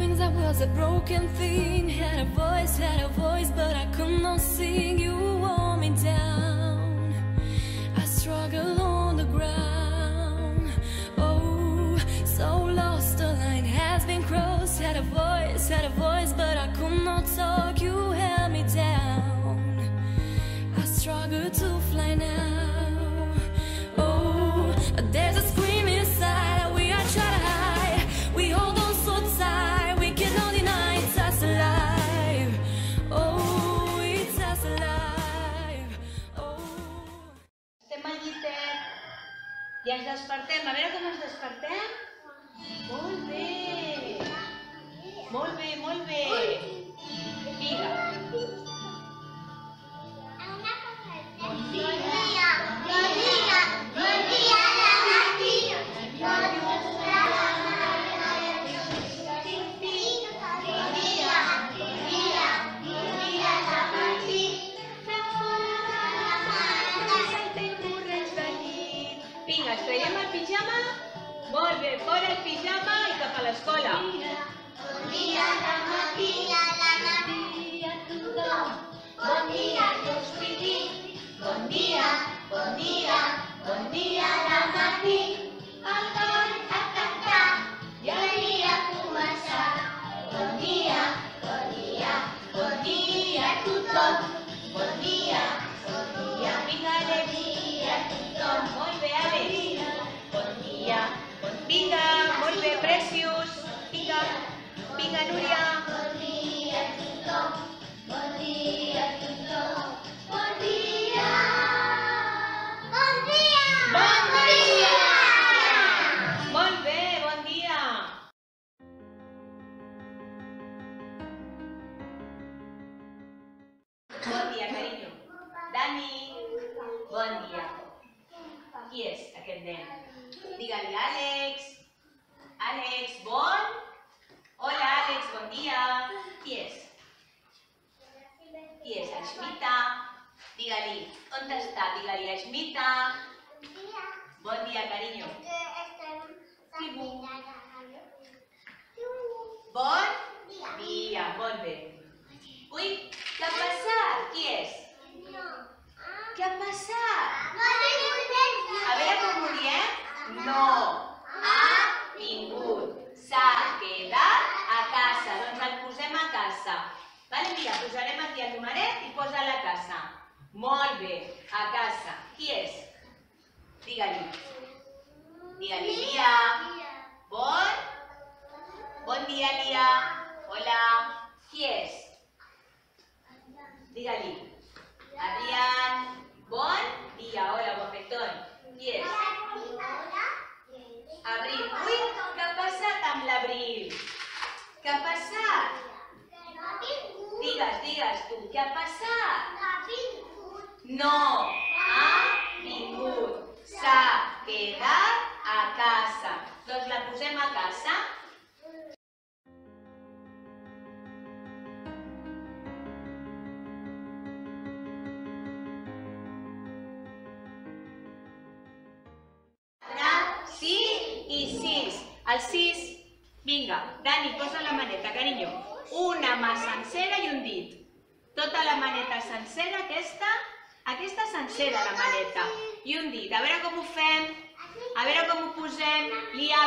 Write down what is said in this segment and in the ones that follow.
wings, I was a broken thing. Had a voice, had a voice, but I could not sing. You wore me down. I struggle on the ground. Oh, so lost. The line has been crossed. Had a voice, had a voice, but I could not talk. You held me down. I struggle to fly now. Ens despertem. A veure com ens despertem. Vinga, Àlex. Molt bé, Àlex. Bon dia. Vinga, molt bé, Precious. Vinga. Vinga, Núria. Qui és aquest nen? Digue-li Àlex. Àlex, bon? Hola, Àlex, bon dia. Qui és? Qui és? El Schmita? Digue-li, on està? Digue-li a Schmita. Bon dia, carinyo. Bon dia, molt bé. Ui, què ha passat? Qui és? Què ha passat? A No ha vingut. S'ha quedat a casa. Doncs el posem a casa. Vale, mira, posarem aquí el numeret i posa la casa. Molt a casa. Qui és? Digue-li. Digue-li. Bon? Bon dia, Lia. Hola. Qui és? Digue-li. Adrián. Bon dia. Hola, guapetón. Qui és? Abril. Ui, què ha passat amb l'Abril? Què ha passat? Digues, digues tu, què ha passat? No ha vingut. S'ha quedat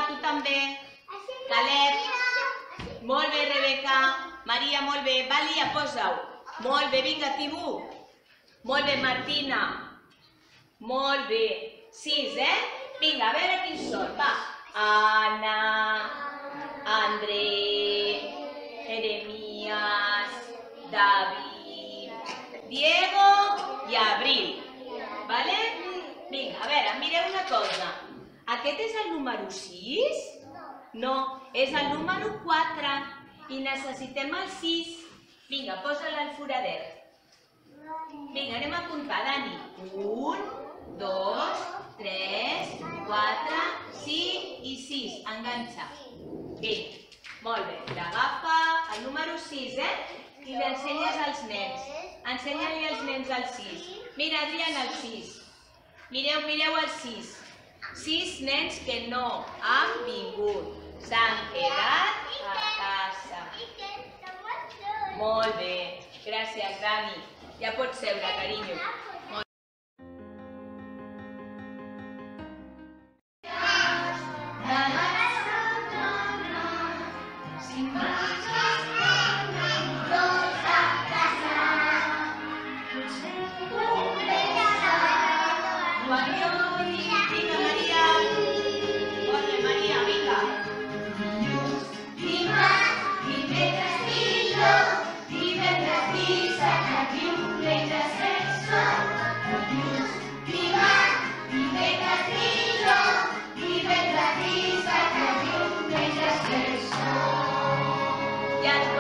tu també. Caleb. Molt bé, Rebeca. Maria, molt bé. Va, Lia, posa-ho. Molt bé, vinga, Tibú. Molt bé, Martina. Molt bé. Sis, eh? Vinga, a veure quins són. Va. Anna, André, Jeremías, David, Diego i Abril. Vale? Vinga, a veure, mireu una cosa. Aquest és el número 6? No, és el número 4 i necessitem el 6. Vinga, posa-la al foradet. Vinga, anem a comptar, Dani. Un, dos, tres, quatre, cinc i sis. Enganxa. Bé, molt bé. L'agafa el número 6, eh? I l'ensenyes als nens. Ensenya-li als nens el 6. Mira, Adrián, el 6. Mireu, mireu el 6. Sis nens que no han vingut s'han quedat a casa. Molt bé. Gràcies, Dani. Ja pots seure, carinyo. Yeah.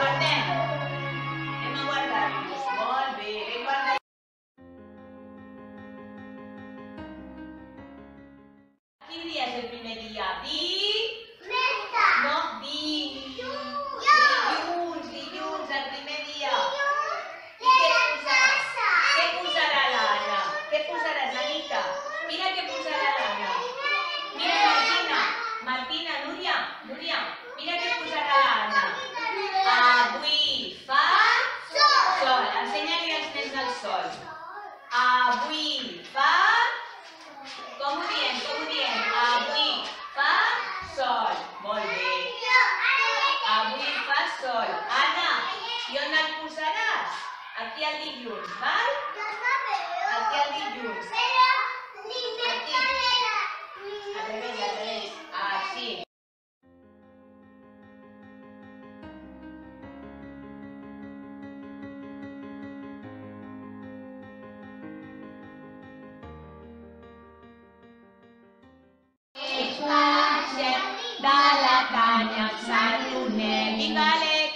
més baixet de la canya el sardonet. I d'Àlex.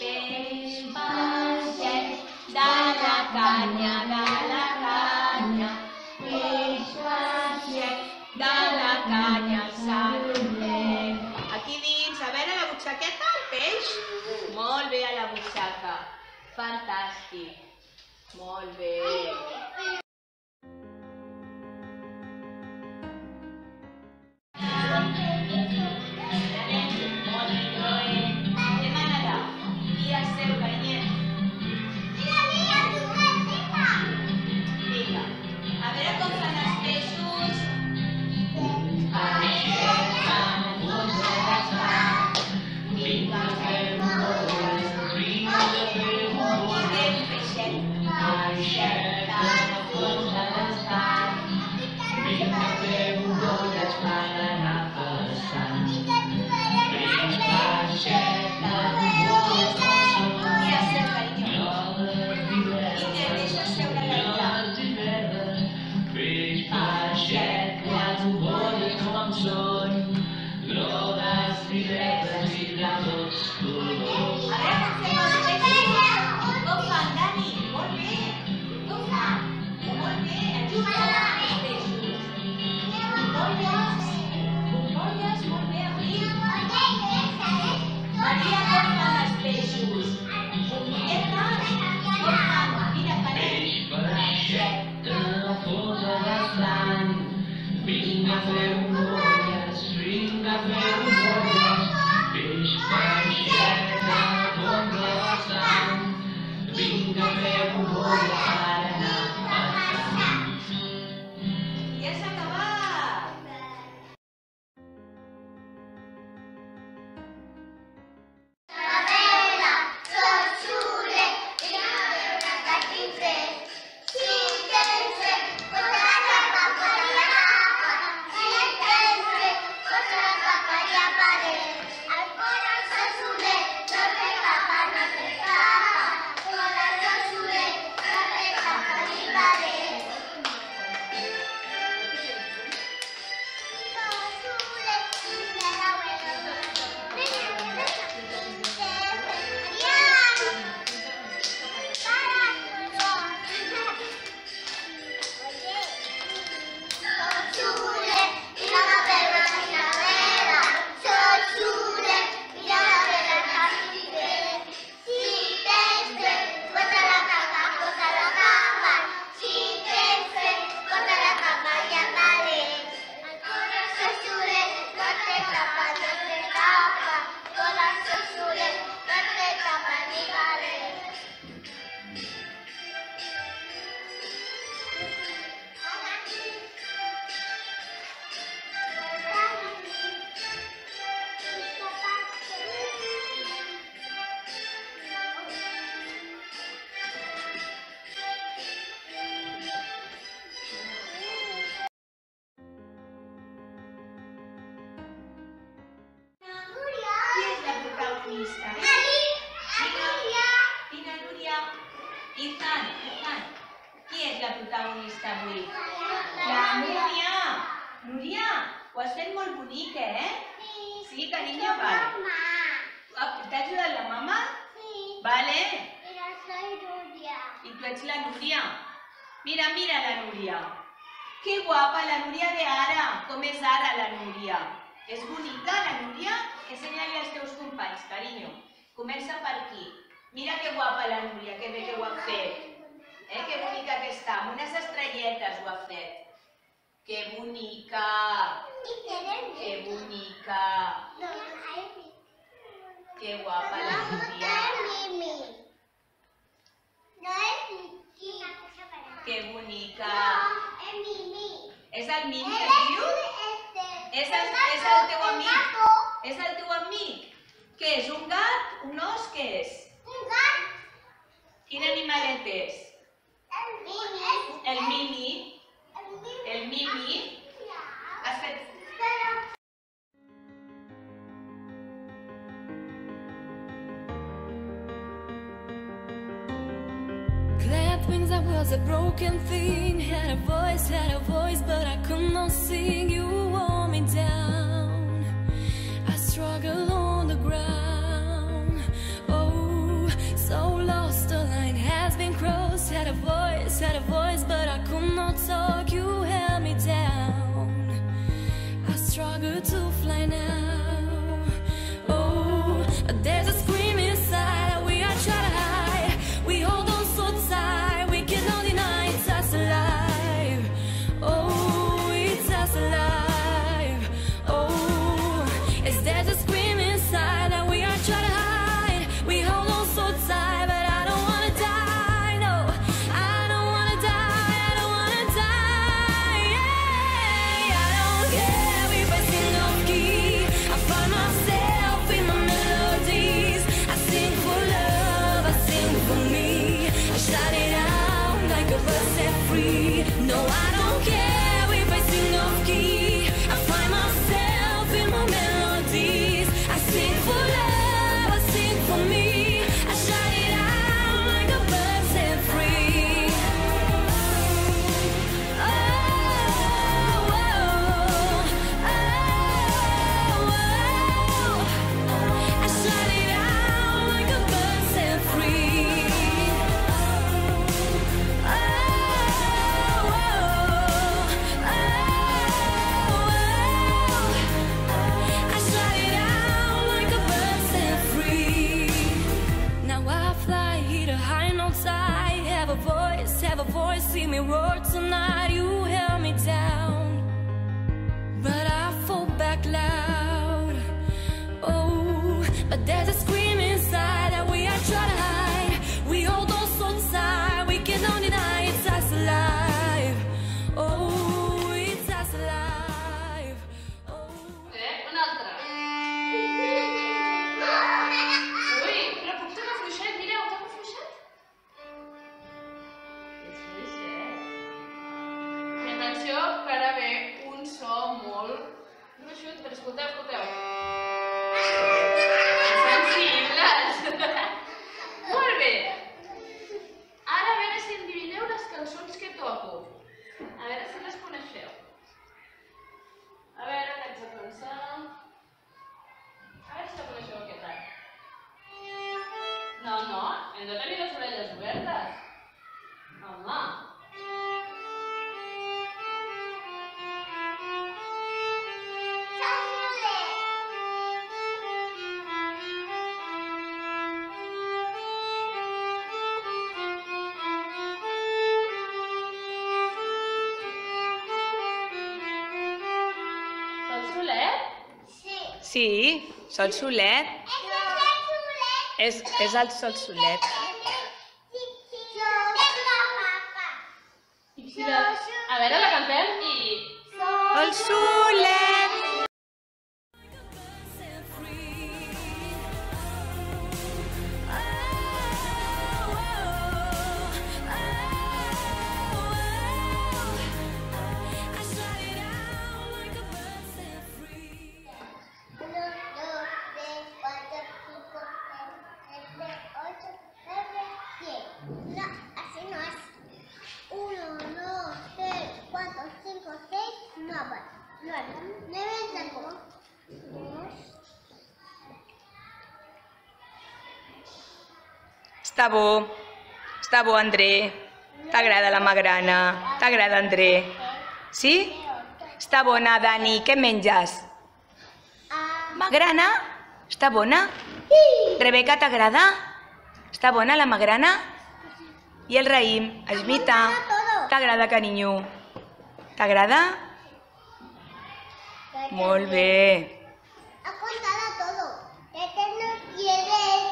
Més baixet de la canya, de la canya. Més baixet de la canya el. Aquí dins, a veure la butxaqueta, el peix. Molt bé a la butxaca. Fantàstic. Molt bé. María protagonista. Dina, Dina Núria, Izan, Izan. Qui és la protagonista avui? La Núria. Núria, ho has fet molt bonic, eh? Sí. Sí, carinyo, vale. Ah, T'ha ajudat la mama? Sí. Vale. Mira, jo soy Núria. I tu ets la Núria. Mira, mira la Núria. Que guapa la Núria de ara. Com és ara la Núria? És bonica la Núria? Ensenya-li als teus companys, carinyo. Comença per aquí. Mira que guapa la Núria, que bé que ho ha fet. Eh, que bonica que està. Amb unes estrelletes ho ha fet. Que bonica. Que bonica. Que guapa la Núria. Que bonica. És el Mimi, es diu? És el, és el teu amic? És el teu amic? Què és? Un gat? Un os? Què és? Quin animalet és? El Mimi. El Mimi. Has fet... Wings, I was a broken thing. Had a voice, had a voice, but I could not sing. You wore me down. Struggle on the ground. Oh, so lost. The line has been crossed. Had a voice, had a voice, but I could not talk. You held me down. I struggle to fly now. See me roar tonight. Que ara ve un so molt gruixut, però escolteu, escolteu. Sí, sol solet. És, és el sol solet. Està bo, està bo, André. T'agrada la magrana, t'agrada, André. Sí? Està bona, Dani. Què menges? Magrana? Està bona? Sí. Rebeca, t'agrada? Està bona la magrana? I el raïm, esmita. T'agrada, carinyo? T'agrada? Molt bé. Ha contado todo. Ya te no quieres.